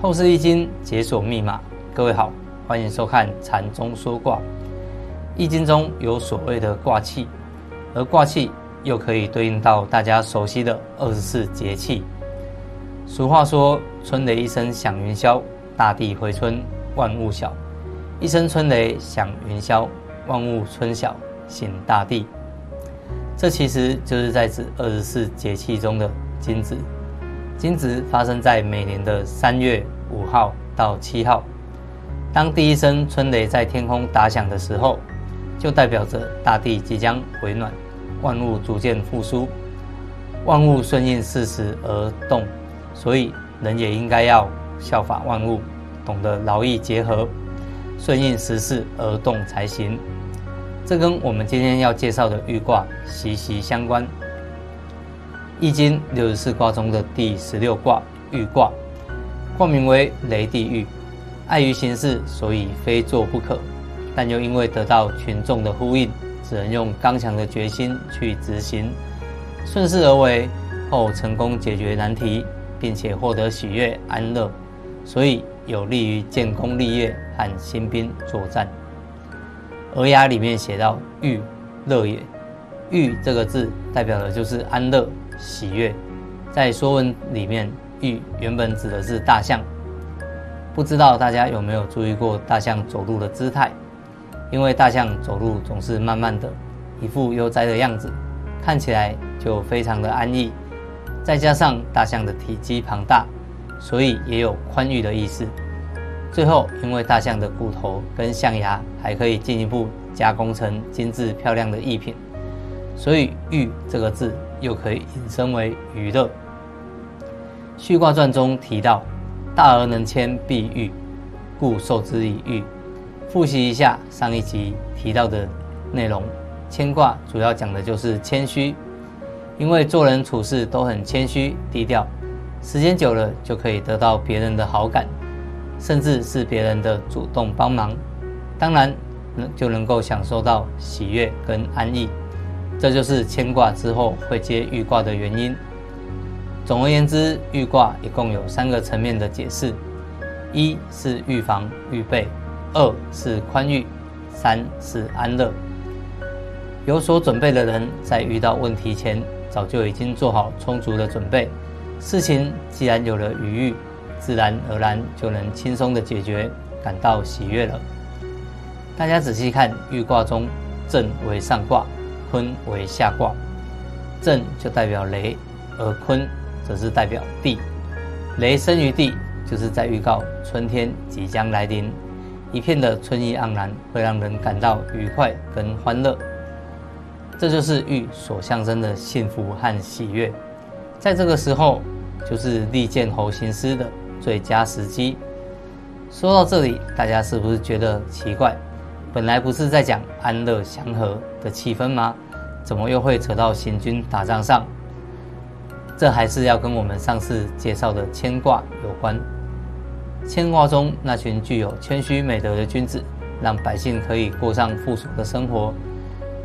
透视易经，解锁密码。各位好，欢迎收看禅中说卦。易经中有所谓的卦气，而卦气又可以对应到大家熟悉的二十四节气。俗话说：“春雷一声响云霄，大地回春万物晓。”一声春雷响云霄，万物春晓醒大地。这其实就是在指二十四节气中的惊蛰。惊蛰发生在每年的三月五号到七号。当第一声春雷在天空打响的时候，就代表着大地即将回暖，万物逐渐复苏，万物顺应四时而动。所以人也应该要效法万物，懂得劳逸结合，顺应时势而动才行。这跟我们今天要介绍的玉卦息息相关。易经六十四卦中的第十六卦玉卦，卦名为雷地豫。碍于形势，所以非做不可，但又因为得到群众的呼应，只能用刚强的决心去执行，顺势而为后成功解决难题，并且获得喜悦安乐，所以有利于建功立业和新兵作战。《尔雅》里面写到：“玉乐也。”玉这个字代表的就是安乐。喜悦，在《说文》里面，“玉”原本指的是大象。不知道大家有没有注意过大象走路的姿态？因为大象走路总是慢慢的，一副悠哉的样子，看起来就非常的安逸。再加上大象的体积庞大，所以也有宽裕的意思。最后，因为大象的骨头跟象牙还可以进一步加工成精致漂亮的艺品，所以“玉”这个字。又可以引申为娱乐。《续卦传》中提到：“大而能谦，必喻，故受之以喻。”复习一下上一集提到的内容，谦卦主要讲的就是谦虚，因为做人处事都很谦虚低调，时间久了就可以得到别人的好感，甚至是别人的主动帮忙，当然能就能够享受到喜悦跟安逸。这就是牵卦之后会接玉卦的原因。总而言之，玉卦一共有三个层面的解释：一是预防预备，二是宽裕，三是安乐。有所准备的人，在遇到问题前，早就已经做好充足的准备。事情既然有了余裕，自然而然就能轻松的解决，感到喜悦了。大家仔细看玉卦中，震为上卦。坤为下卦，震就代表雷，而坤则是代表地。雷生于地，就是在预告春天即将来临，一片的春意盎然，会让人感到愉快跟欢乐。这就是玉所象征的幸福和喜悦。在这个时候，就是利剑侯行师的最佳时机。说到这里，大家是不是觉得奇怪？本来不是在讲安乐祥和的气氛吗？怎么又会扯到行军打仗上？这还是要跟我们上次介绍的牵挂有关。牵挂中那群具有谦虚美德的君子，让百姓可以过上富足的生活。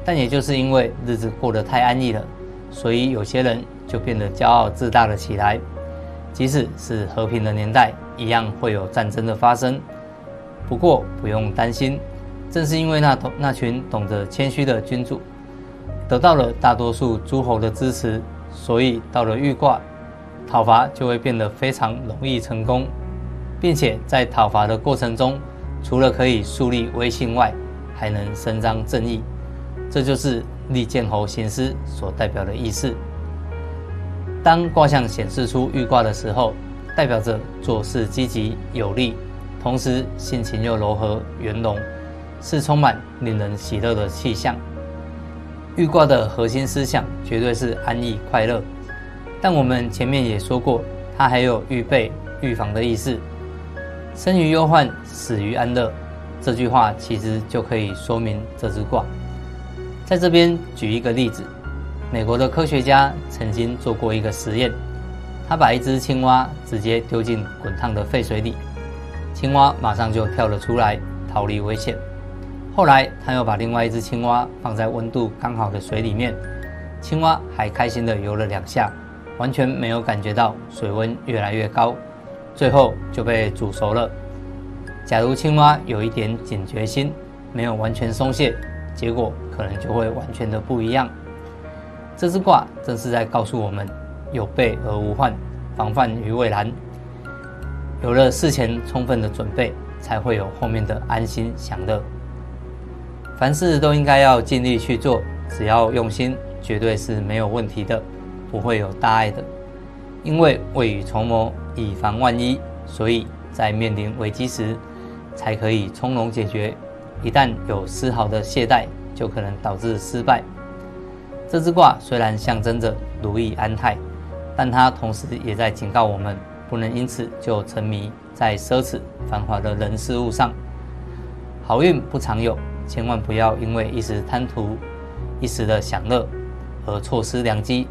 但也就是因为日子过得太安逸了，所以有些人就变得骄傲自大了起来。即使是和平的年代，一样会有战争的发生。不过不用担心。正是因为那懂那群懂得谦虚的君主，得到了大多数诸侯的支持，所以到了玉卦，讨伐就会变得非常容易成功，并且在讨伐的过程中，除了可以树立威信外，还能伸张正义。这就是利剑侯行师所代表的意思。当卦象显示出玉卦的时候，代表着做事积极有力，同时心情又柔和圆融。是充满令人喜乐的气象。玉卦的核心思想绝对是安逸快乐，但我们前面也说过，它还有预备、预防的意思。生于忧患，死于安乐，这句话其实就可以说明这只卦。在这边举一个例子，美国的科学家曾经做过一个实验，他把一只青蛙直接丢进滚烫的沸水里，青蛙马上就跳了出来，逃离危险。后来，他又把另外一只青蛙放在温度刚好的水里面，青蛙还开心地游了两下，完全没有感觉到水温越来越高，最后就被煮熟了。假如青蛙有一点警觉心，没有完全松懈，结果可能就会完全的不一样。这支卦正是在告诉我们：有备而无患，防范于未然。有了事前充分的准备，才会有后面的安心享乐。凡事都应该要尽力去做，只要用心，绝对是没有问题的，不会有大碍的。因为未雨绸缪，以防万一，所以在面临危机时，才可以从容解决。一旦有丝毫的懈怠，就可能导致失败。这支卦虽然象征着如意安泰，但它同时也在警告我们，不能因此就沉迷在奢侈繁华的人事物上。好运不常有，千万不要因为一时贪图一时的享乐而错失良机。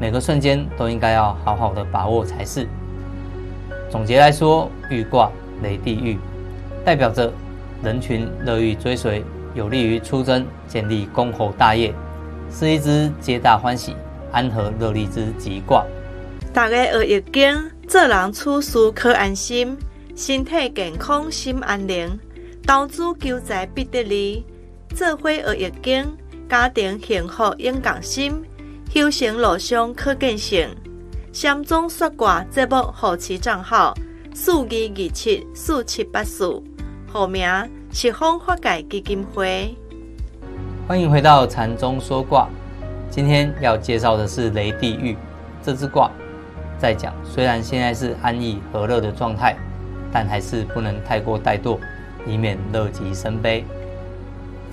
每个瞬间都应该要好好的把握才是。总结来说，玉卦雷地玉，代表着。人群乐于追随，有利于出征，建立公侯大业，是一支皆大欢喜、安和乐利之吉卦。大家学易经，做人处事可安心，身体健康心安宁，投资求财必得利。做伙学易经，家庭幸福应共心，修行路上可见性。三宗说卦节目后期账号：四二二七四七八四。后名是方发改基金会。欢迎回到禅中说卦。今天要介绍的是雷地玉这支卦，在讲虽然现在是安逸和乐的状态，但还是不能太过怠惰，以免乐极生悲。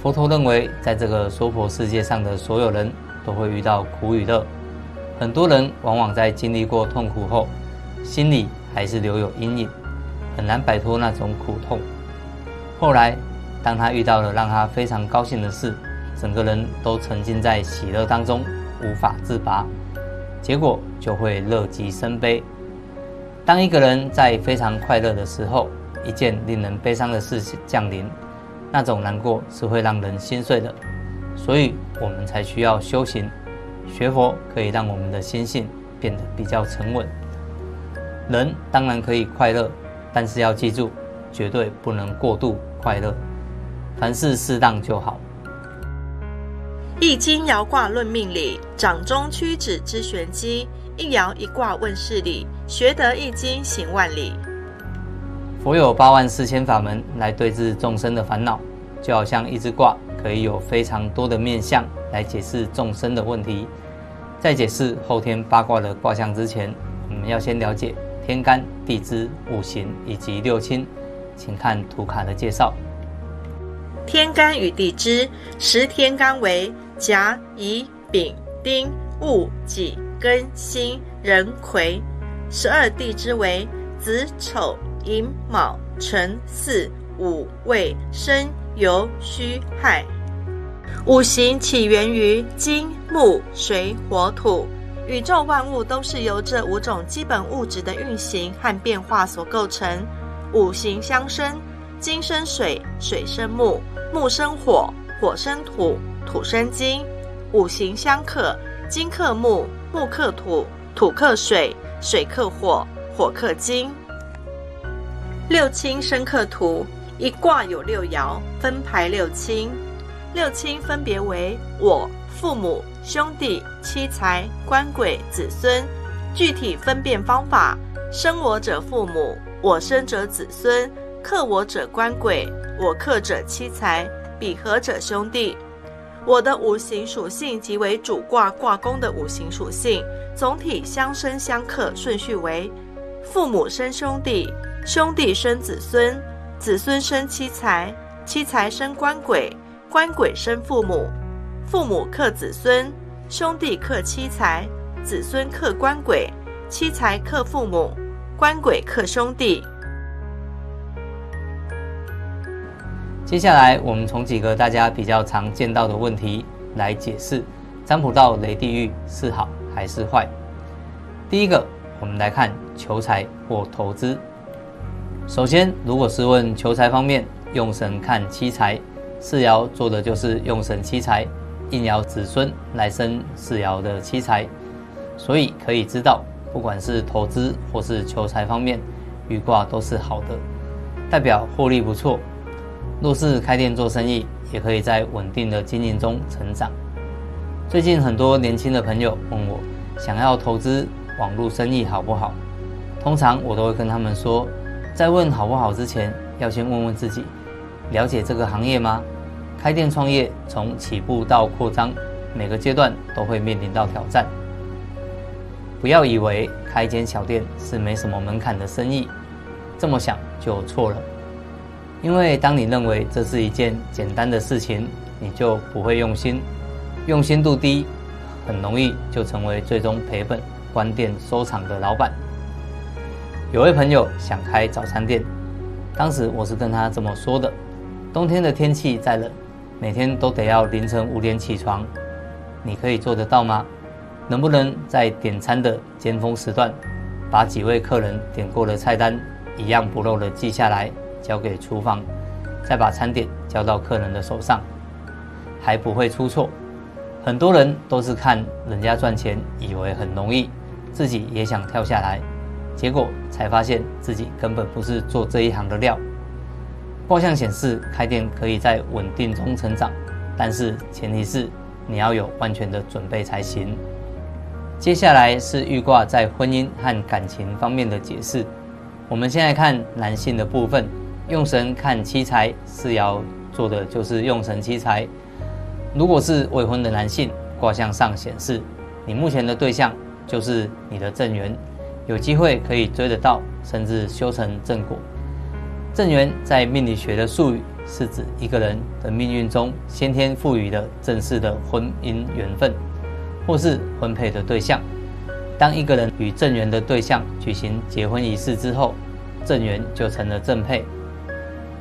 佛陀认为，在这个娑婆世界上的所有人都会遇到苦与乐，很多人往往在经历过痛苦后，心里还是留有阴影，很难摆脱那种苦痛。后来，当他遇到了让他非常高兴的事，整个人都沉浸在喜乐当中，无法自拔，结果就会乐极生悲。当一个人在非常快乐的时候，一件令人悲伤的事情降临，那种难过是会让人心碎的。所以，我们才需要修行，学佛可以让我们的心性变得比较沉稳。人当然可以快乐，但是要记住，绝对不能过度。快乐，凡事适当就好。易经爻卦论命理，掌中屈指之玄机。一爻一卦问事理，学得易经行万里。佛有八万四千法门来对治众生的烦恼，就好像一只卦可以有非常多的面相来解释众生的问题。在解释后天八卦的卦象之前，我们要先了解天干地支五行以及六亲。请看图卡的介绍。天干与地支，十天干为甲、乙、丙、丁、戊、己、庚、辛、壬、癸；十二地支为子、丑、寅、卯、辰、巳、午、未、申、酉、戌、亥。五行起源于金、木、水、火、土，宇宙万物都是由这五种基本物质的运行和变化所构成。五行相生，金生水，水生木，木生火，火生土，土生金。五行相克，金克木，木克土，土克水，水克火，火克金。六亲生克图，一卦有六爻，分排六亲。六亲分别为我、父母、兄弟、妻财、官鬼、子孙。具体分辨方法：生我者父母。我生者子孙，克我者官鬼，我克者妻财，比合者兄弟。我的五行属性即为主卦卦宫的五行属性，总体相生相克顺序为：父母生兄弟，兄弟生子孙，子孙生妻财，妻财生官鬼，官鬼生父母，父母克子孙，兄弟克妻财，子孙克官鬼，妻财克父母。官鬼克兄弟。接下来，我们从几个大家比较常见到的问题来解释占卜到雷地狱是好还是坏。第一个，我们来看求财或投资。首先，如果是问求财方面，用神看七财，四爻做的就是用神七财，应爻子孙来生四爻的七财，所以可以知道。不管是投资或是求财方面，遇卦都是好的，代表获利不错。若是开店做生意，也可以在稳定的经营中成长。最近很多年轻的朋友问我，想要投资网络生意好不好？通常我都会跟他们说，在问好不好之前，要先问问自己，了解这个行业吗？开店创业从起步到扩张，每个阶段都会面临到挑战。不要以为开间小店是没什么门槛的生意，这么想就错了。因为当你认为这是一件简单的事情，你就不会用心，用心度低，很容易就成为最终赔本、关店收场的老板。有位朋友想开早餐店，当时我是跟他这么说的：冬天的天气再冷，每天都得要凌晨五点起床，你可以做得到吗？能不能在点餐的尖峰时段，把几位客人点过的菜单一样不漏的记下来，交给厨房，再把餐点交到客人的手上，还不会出错？很多人都是看人家赚钱，以为很容易，自己也想跳下来，结果才发现自己根本不是做这一行的料。卦象显示开店可以在稳定中成长，但是前提是你要有万全的准备才行。接下来是预卦在婚姻和感情方面的解释。我们先来看男性的部分，用神看七财，四爻做的就是用神七财。如果是未婚的男性，卦象上显示，你目前的对象就是你的正缘，有机会可以追得到，甚至修成正果。正缘在命理学的术语，是指一个人的命运中先天赋予的正式的婚姻缘分。或是婚配的对象。当一个人与正缘的对象举行结婚仪式之后，正缘就成了正配。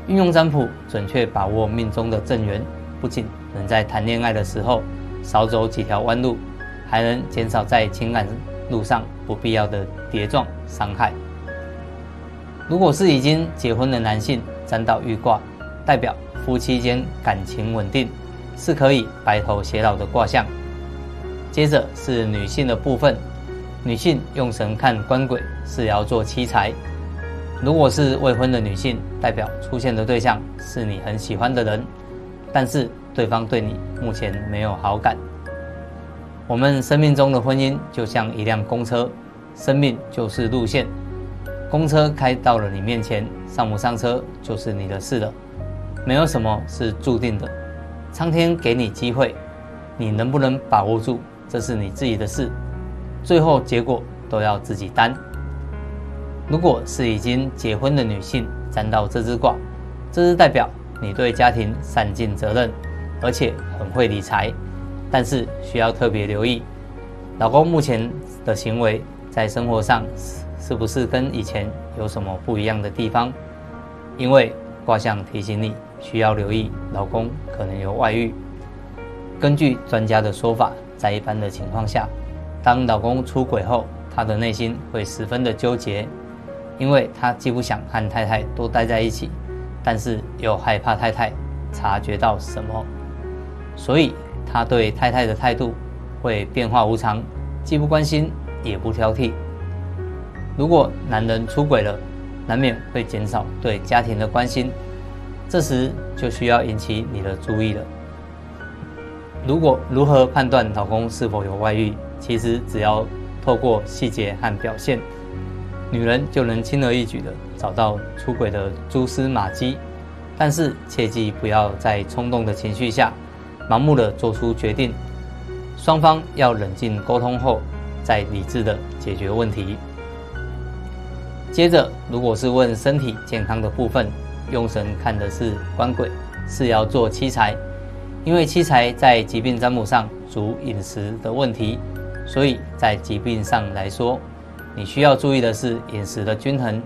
运用占卜，准确把握命中的正缘，不仅能在谈恋爱的时候少走几条弯路，还能减少在情感路上不必要的跌撞伤害。如果是已经结婚的男性，占到玉卦，代表夫妻间感情稳定，是可以白头偕老的卦象。接着是女性的部分，女性用神看官鬼是要做妻财。如果是未婚的女性，代表出现的对象是你很喜欢的人，但是对方对你目前没有好感。我们生命中的婚姻就像一辆公车，生命就是路线，公车开到了你面前，上不上车就是你的事了，没有什么是注定的，苍天给你机会，你能不能把握住？这是你自己的事，最后结果都要自己担。如果是已经结婚的女性占到这支卦，这是代表你对家庭善尽责任，而且很会理财，但是需要特别留意，老公目前的行为在生活上是不是跟以前有什么不一样的地方？因为卦象提醒你需要留意，老公可能有外遇。根据专家的说法。在一般的情况下，当老公出轨后，他的内心会十分的纠结，因为他既不想和太太多待在一起，但是又害怕太太察觉到什么，所以他对太太的态度会变化无常，既不关心也不挑剔。如果男人出轨了，难免会减少对家庭的关心，这时就需要引起你的注意了。如果如何判断老公是否有外遇？其实只要透过细节和表现，女人就能轻而易举地找到出轨的蛛丝马迹。但是切记不要在冲动的情绪下盲目的做出决定，双方要冷静沟通后再理智的解决问题。接着，如果是问身体健康的部分，用神看的是官鬼，是要做七财。因为七财在疾病占卜上主饮食的问题，所以在疾病上来说，你需要注意的是饮食的均衡。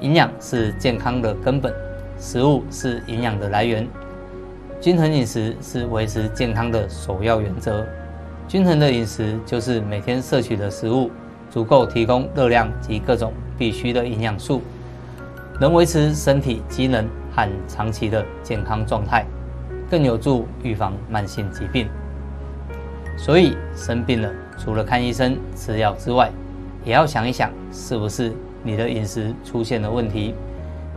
营养是健康的根本，食物是营养的来源，均衡饮食是维持健康的首要原则。均衡的饮食就是每天摄取的食物足够提供热量及各种必需的营养素，能维持身体机能和长期的健康状态。更有助预防慢性疾病，所以生病了，除了看医生吃药之外，也要想一想是不是你的饮食出现了问题。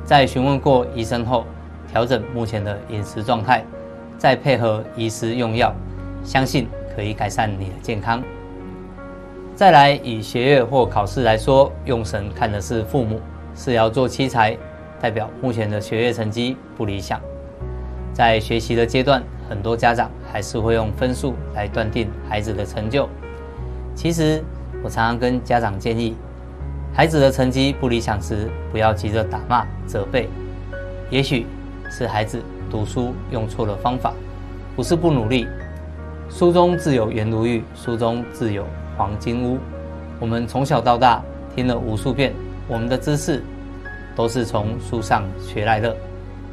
在询问过医生后，调整目前的饮食状态，再配合医师用药，相信可以改善你的健康。再来以学业或考试来说，用神看的是父母是要做七财，代表目前的学业成绩不理想。在学习的阶段，很多家长还是会用分数来断定孩子的成就。其实我常常跟家长建议，孩子的成绩不理想时，不要急着打骂责备，也许是孩子读书用错了方法，不是不努力。书中自有颜如玉，书中自有。黄金屋，我们从小到大听了无数遍，我们的知识都是从书上学来的，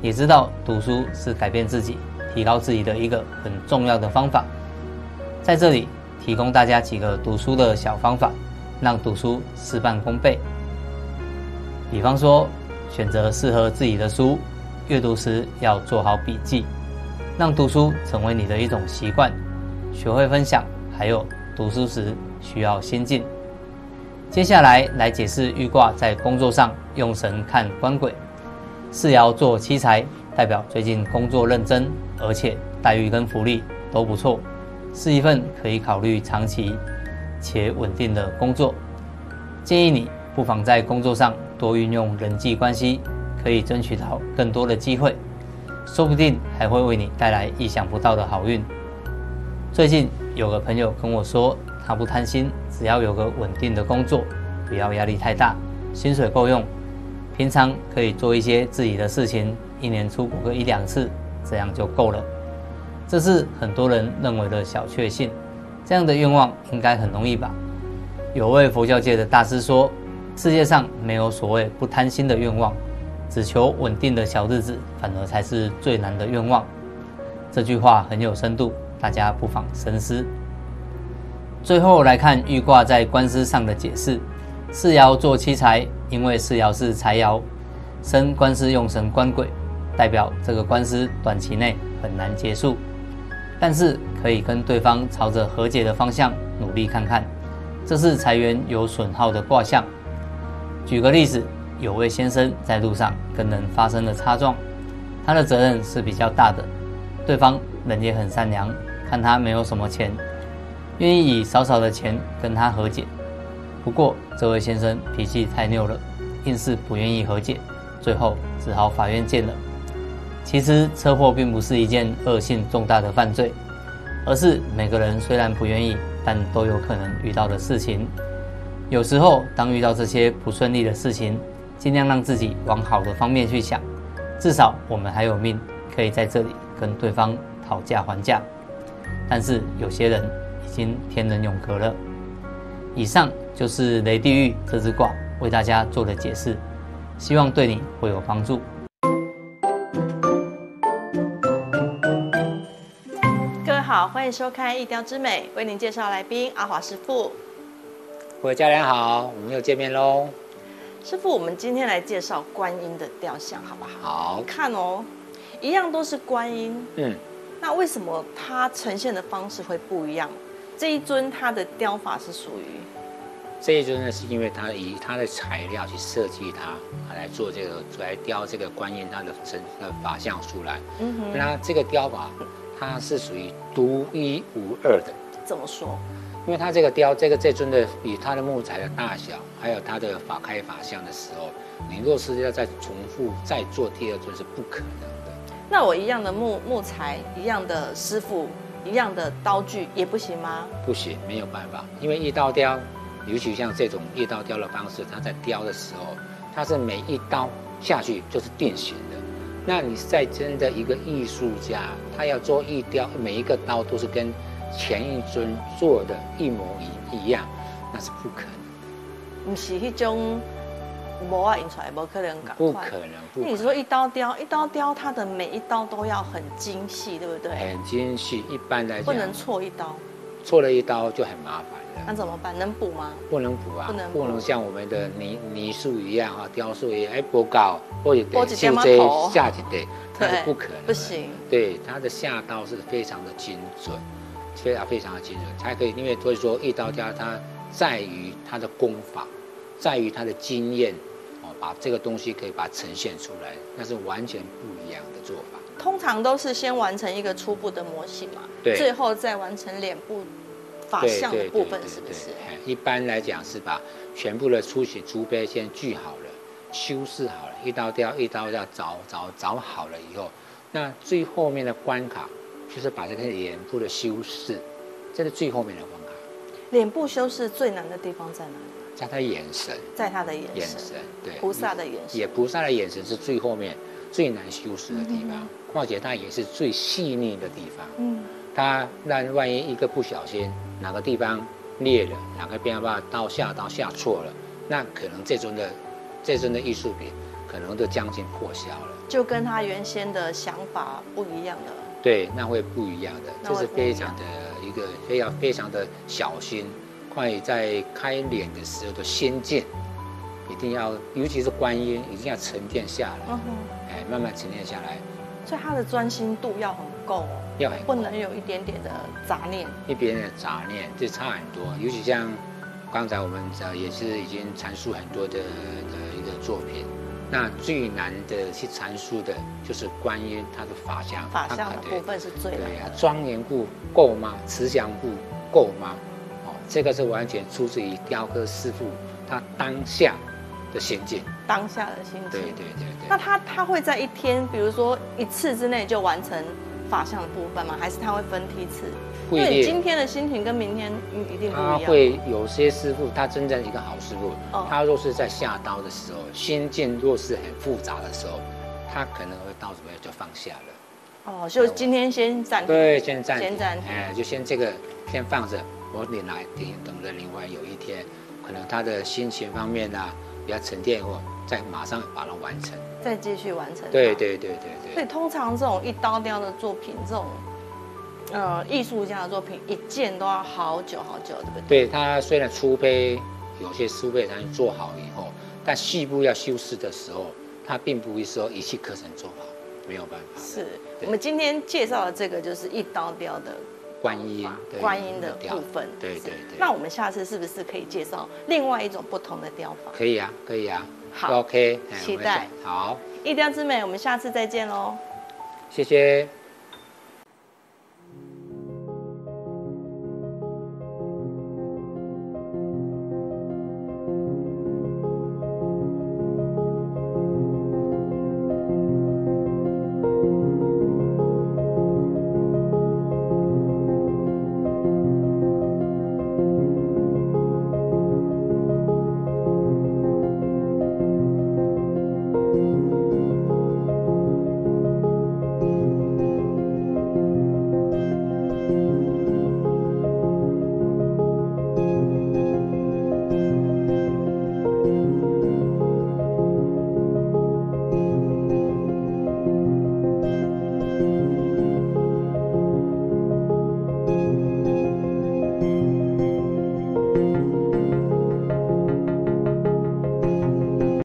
也知道读书是改变自己、提高自己的一个很重要的方法。在这里提供大家几个读书的小方法，让读书事半功倍。比方说，选择适合自己的书，阅读时要做好笔记，让读书成为你的一种习惯，学会分享，还有读书时。需要先进。接下来来解释玉卦在工作上用神看官鬼，四爻做七财，代表最近工作认真，而且待遇跟福利都不错，是一份可以考虑长期且稳定的工作。建议你不妨在工作上多运用人际关系，可以争取到更多的机会，说不定还会为你带来意想不到的好运。最近有个朋友跟我说。他不贪心，只要有个稳定的工作，不要压力太大，薪水够用，平常可以做一些自己的事情，一年出国个一两次，这样就够了。这是很多人认为的小确幸，这样的愿望应该很容易吧？有位佛教界的大师说，世界上没有所谓不贪心的愿望，只求稳定的小日子，反而才是最难的愿望。这句话很有深度，大家不妨深思。最后来看玉卦在官司上的解释：四爻做七财，因为四爻是财爻，生官司用神官鬼，代表这个官司短期内很难结束，但是可以跟对方朝着和解的方向努力看看。这是财源有损耗的卦象。举个例子，有位先生在路上跟人发生了擦撞，他的责任是比较大的，对方人也很善良，看他没有什么钱。愿意以少少的钱跟他和解，不过这位先生脾气太拗了，硬是不愿意和解，最后只好法院见了。其实车祸并不是一件恶性重大的犯罪，而是每个人虽然不愿意，但都有可能遇到的事情。有时候当遇到这些不顺利的事情，尽量让自己往好的方面去想，至少我们还有命可以在这里跟对方讨价还价。但是有些人已。经天人永隔了。以上就是雷地狱这只卦为大家做的解释，希望对你会有帮助。各位好，欢迎收看《一雕之美》，为您介绍来宾阿华师傅。各位家人好，我们又见面喽。师傅，我们今天来介绍观音的雕像，好不好？好。看哦，一样都是观音。嗯。那为什么它呈现的方式会不一样？这一尊它的雕法是属于这一尊呢，是因为它以它的材料去设计它，来做这个来雕这个观音它的身的法相出来。嗯哼，那这个雕法它是属于独一无二的。怎么说？因为它这个雕这个这尊的以它的木材的大小，还有它的法开法相的时候，你若是要再重复再做第二尊是不可能的。那我一样的木木材，一样的师傅。一样的刀具也不行吗？不行，没有办法，因为一刀雕，尤其像这种一刀雕的方式，它在雕的时候，它是每一刀下去就是定型的。那你在真的一个艺术家，他要做一雕，每一个刀都是跟前一尊做的一模一一样，那是不可能。不是一种。模啊印出来，不可能搞不可能不。你说一刀雕，一刀雕，它的每一刀都要很精细，对不对？很精细，一般来讲不能错一刀，错了一刀就很麻烦了。那怎么办？能补吗？不能补啊，不能不能像我们的泥泥塑一样啊，雕塑一样，哎，不高，或者得就这下去得，那是不可能，不行。对，它的下刀是非常的精准，非常非常的精准，才可以。因为所以说一刀雕，它在于它的功法。在于他的经验，哦，把这个东西可以把它呈现出来，那是完全不一样的做法。通常都是先完成一个初步的模型嘛，对最后再完成脸部法对相的部分，是不是？一般来讲是把全部的出血珠杯先锯好了，修饰好了，一刀雕一刀雕凿凿凿好了以后，那最后面的关卡就是把这个脸部的修饰，这是最后面的方法，脸部修饰最难的地方在哪里？在他眼神，在他的眼眼神，对，菩萨的眼神也。菩萨的眼神是最后面最难修饰的地方，况且它也是最细腻的地方。嗯，它那万一一个不小心，哪个地方裂了，哪个地方把刀下刀下错了，那可能这尊的这尊的艺术品可能都将近破销了。就跟他原先的想法不一样了。对，那会不一样的，这是非常的一个非常非常的小心，况且在开脸的时候的先见，一定要，尤其是观音，一定要沉淀下来，嗯，哎，慢慢沉淀下来，所以他的专心度要很够哦，要很不能有一点点的杂念。一边的杂念，这差很多。尤其像刚才我们呃也是已经阐述很多的的一个作品，那最难的去阐述的就是观音他的法相，法相的部分是最难对呀、的。庄严故够吗？慈祥故够吗？哦，这个是完全出自于雕刻师傅他当下的心境。当下的心境。对对对那。他他会在一天，比如说一次之内就完成法相的部分吗？还是他会分梯次？不一定因为今天的心情跟明天嗯一定不一样。会有些师傅，他真正一个好师傅，哦他若是在下刀的时候，心境若是很复杂的时候，他可能会刀子会就放下了。哦，就今天先暂停。对，先暂停，先暂停哎，就先这个先放着，我领来等等着另外有一天，可能他的心情方面啊比较沉淀以后，再马上把它完成。再继续完成。对。对对对对所以，通常这种一刀雕的作品，这种呃艺术家的作品，一件都要好久好久，对不对？对它虽然粗胚有些粗胚他做好以后，但细部要修饰的时候，它并不会说一气呵成做好，没有办法。是我们今天介绍的这个，就是一刀雕的观音，对观音的部分。对对是对。那我们下次是不是可以介绍另外一种不同的雕法？可以啊，可以啊。好 OK，哎期待。好，一雕之美，我们下次再见喽。谢谢。